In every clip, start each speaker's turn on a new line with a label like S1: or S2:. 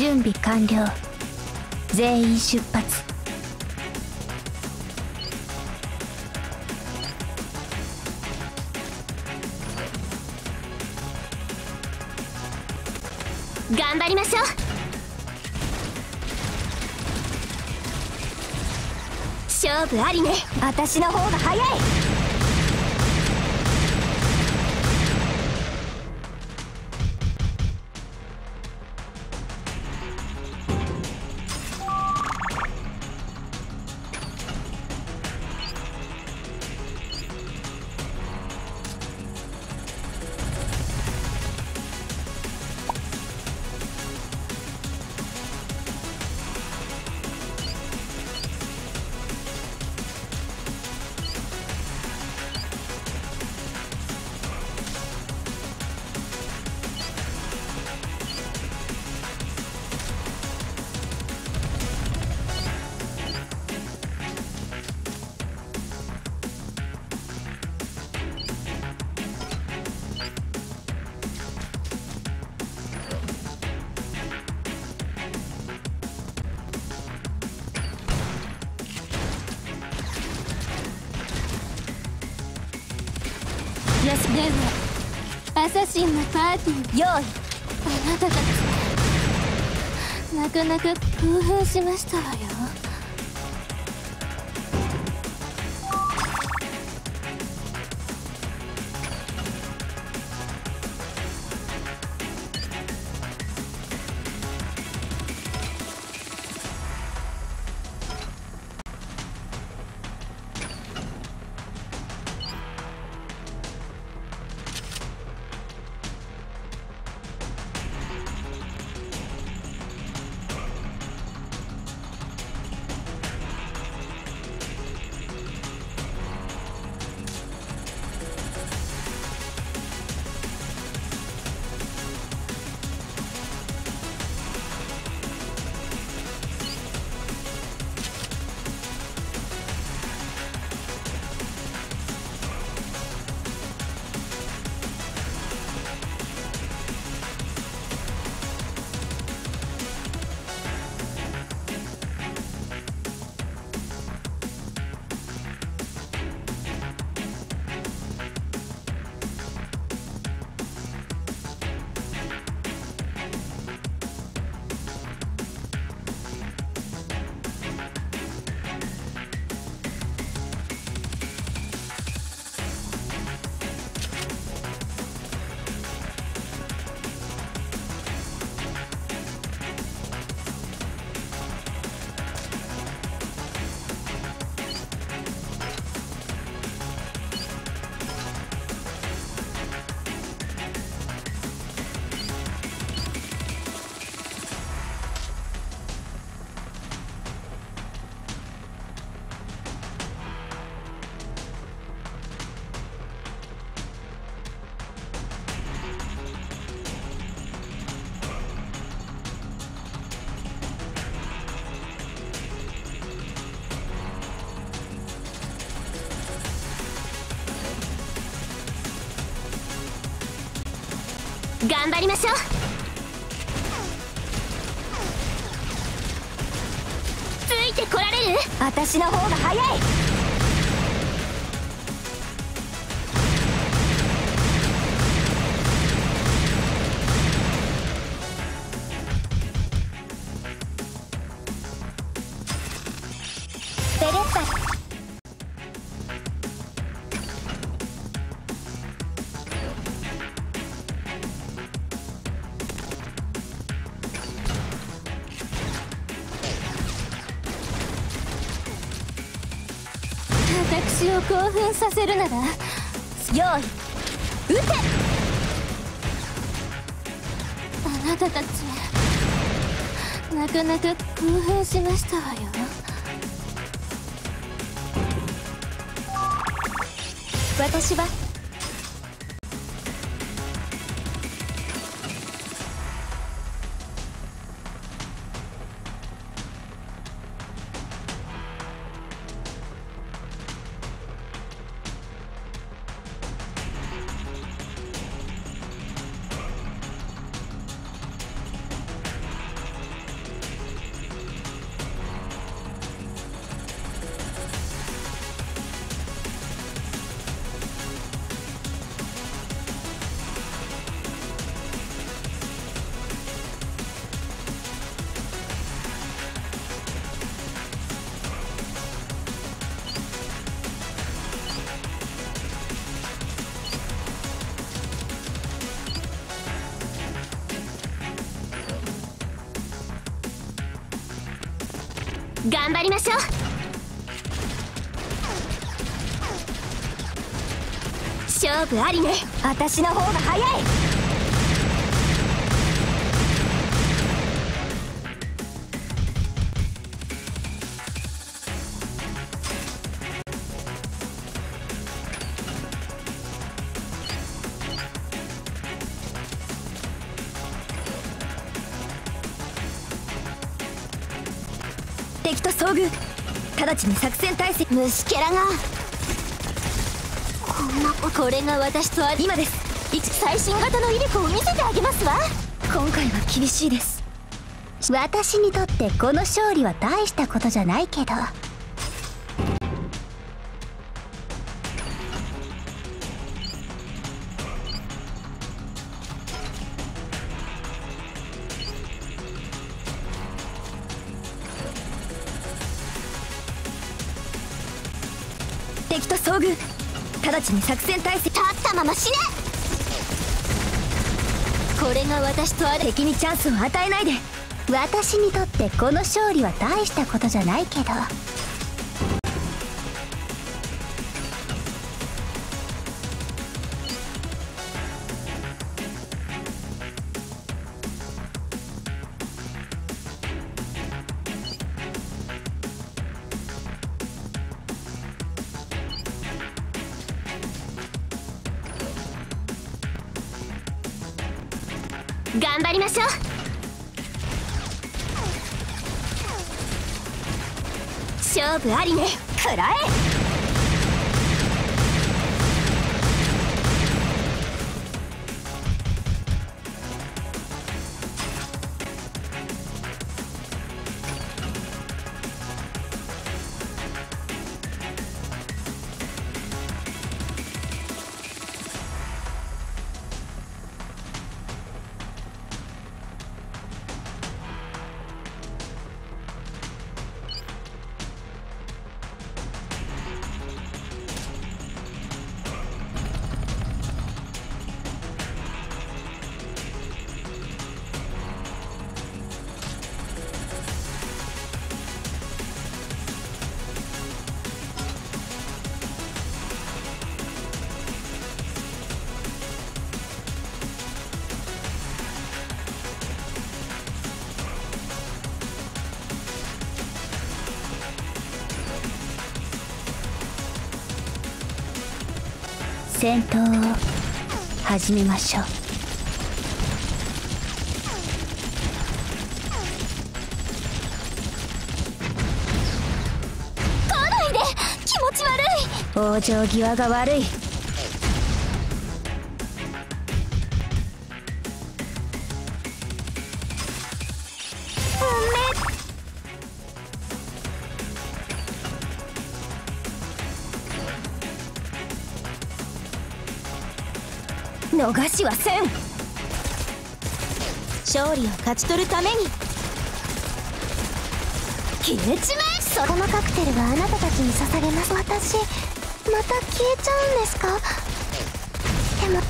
S1: 準備完了。全員出発。頑張りましょう。勝負ありね。私の方が早い。
S2: よしではアサシンのパーティー
S1: 用意。あ
S2: なたたちなかなか興奮しましたわよ。
S1: 頑張りましょう。ついてこられる？私の方が早い。
S2: 興奮させるなら用意
S1: 撃て。
S2: あなたたちなかなか興奮しましたわよ。
S1: 私は
S3: 頑張りましょう。勝負ありね。私の方が早い。敵と遭遇。直ちに作戦体制。虫けらが。こんなこれが私とあ今です。一最新型の威力を見せてあげますわ。今回は厳しいです。
S4: 私にとってこの勝利は大したことじゃないけど。
S3: 敵と遭遇。直ちに作戦体制。立ったまま死ね。これが私とある。敵にチャンスを与えないで。
S4: 私にとってこの勝利は大したことじゃないけど。
S3: 頑張りましょう。勝負ありね。食らえ。戦闘を始めましょう。来ないで。気持ち悪い。
S4: 往生際が悪い
S3: 逃しはせん。勝利を勝ち取るために。消えちまえ。そ
S5: このカクテルはあなたたちに捧げます。私また消えちゃうんですか？でも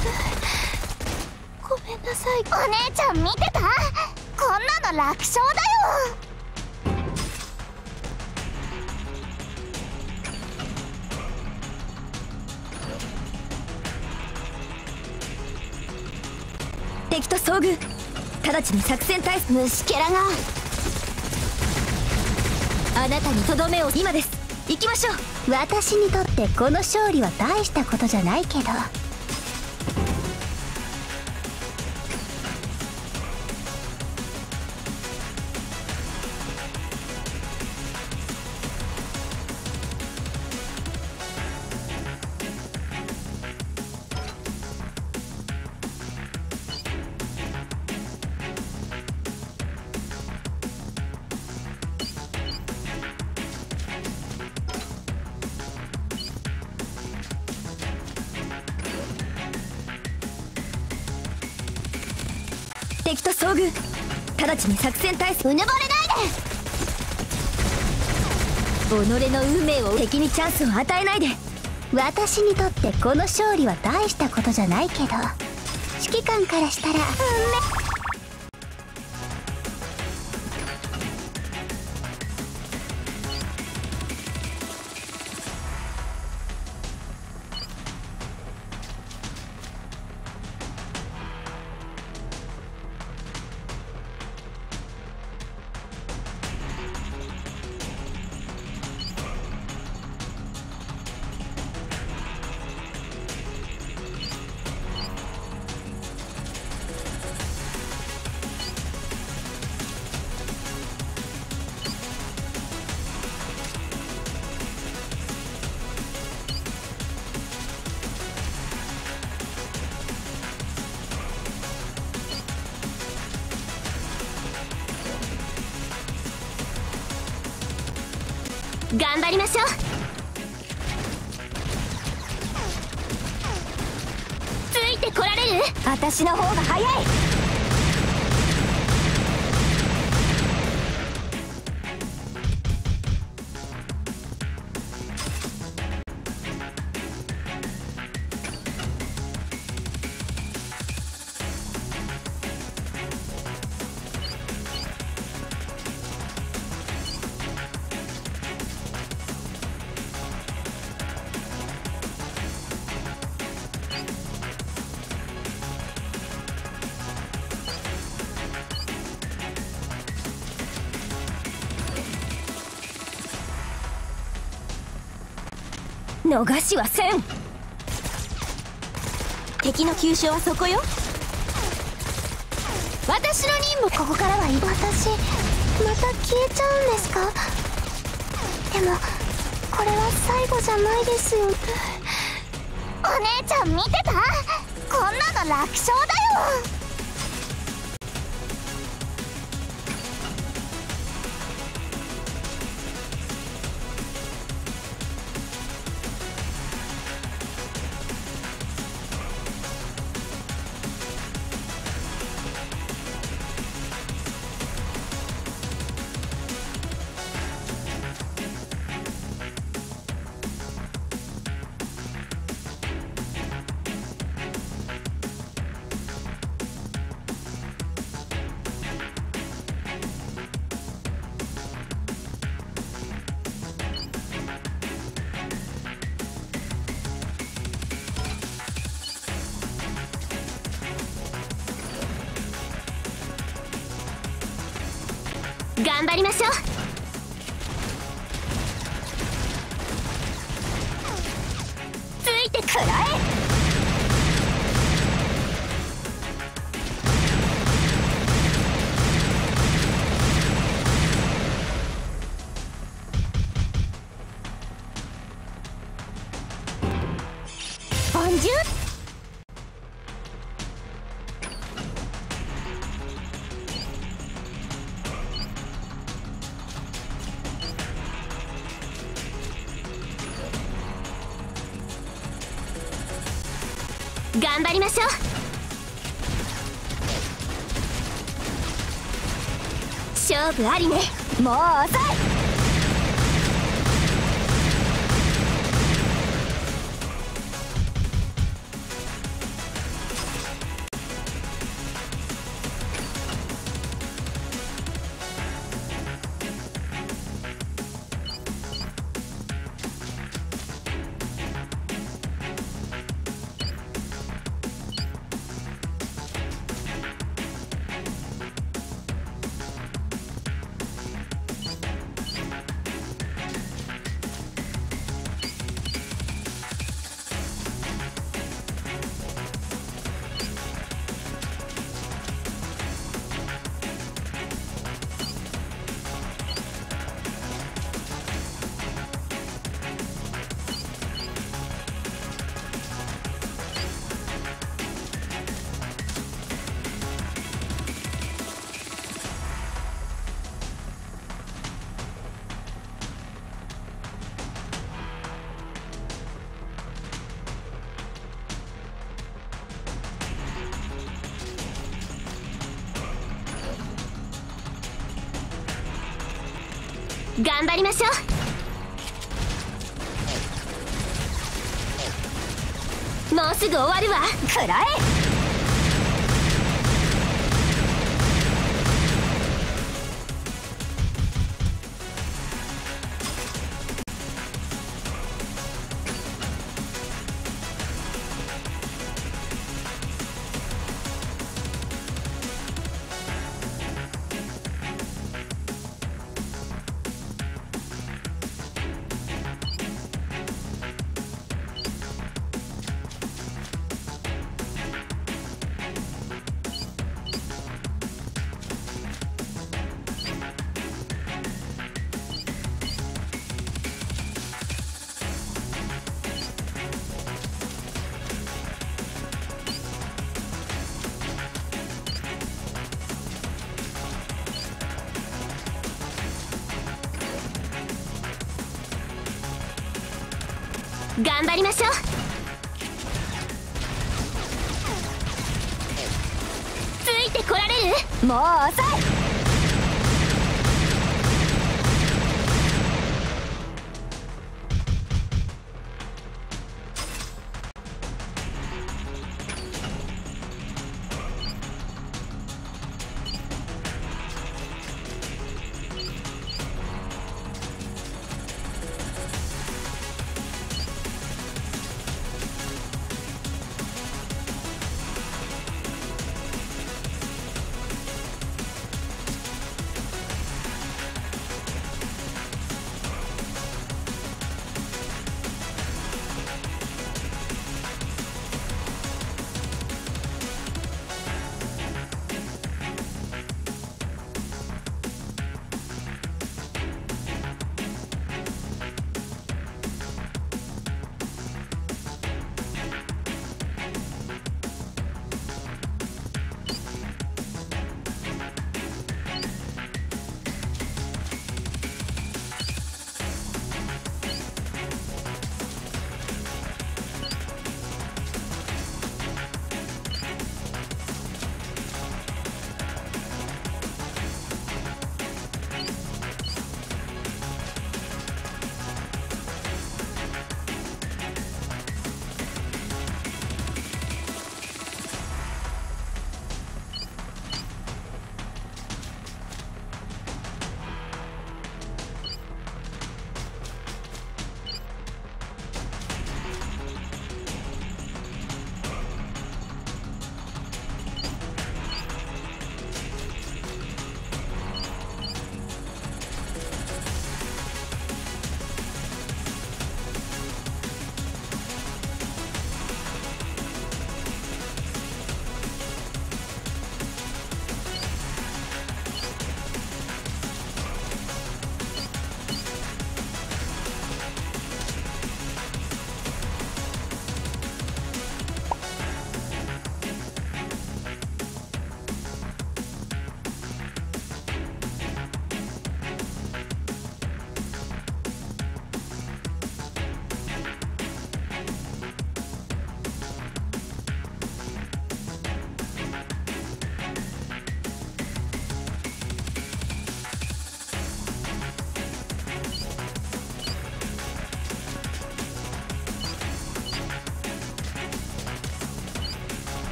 S5: ごめんなさい。
S3: お姉ちゃん見てた？こんなの楽勝だよ。敵と遭遇。直ちに作戦対策虫けらが。あなたにとどめを。今です。行きましょう。
S4: 私にとってこの勝利は大したことじゃないけど。
S3: 敵と遭遇。直ちに作戦対策うぬぼれないで。己の運命を敵にチャンスを与えないで。
S4: 私にとってこの勝利は大したことじゃないけど。指揮官からしたら。
S3: 頑張りましょう。ついてこられる？私の方が早い。逃しはせん。敵の急所はそこよ。私の任務
S5: ここからは私また消えちゃうんですか？でもこれは最後じゃないですよお姉ちゃん見てた？こんなの楽勝だよ。
S3: 張りましょう。ついてくらえ。ボンジュー勝負ありね。もう遅い。頑張りましょう。もうすぐ終わるわ。くらえ
S1: 頑張りましょう。ついてこられる？もう遅い。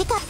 S6: あなたが指揮官